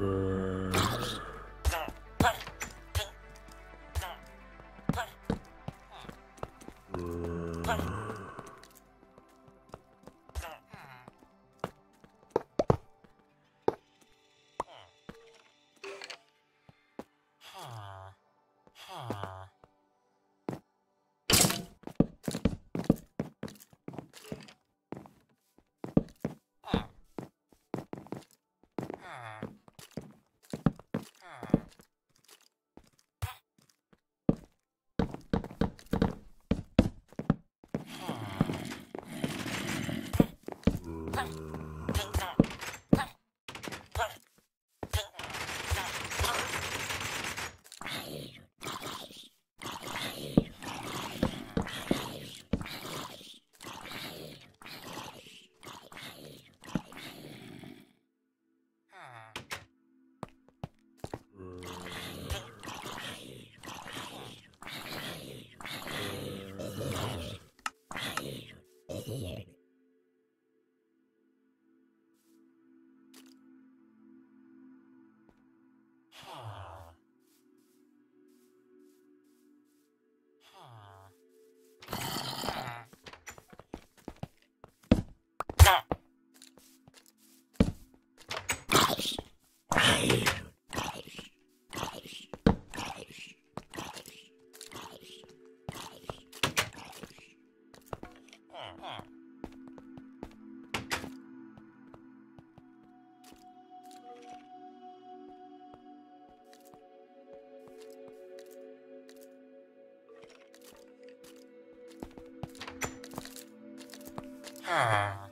Brr. Bueno. Huh?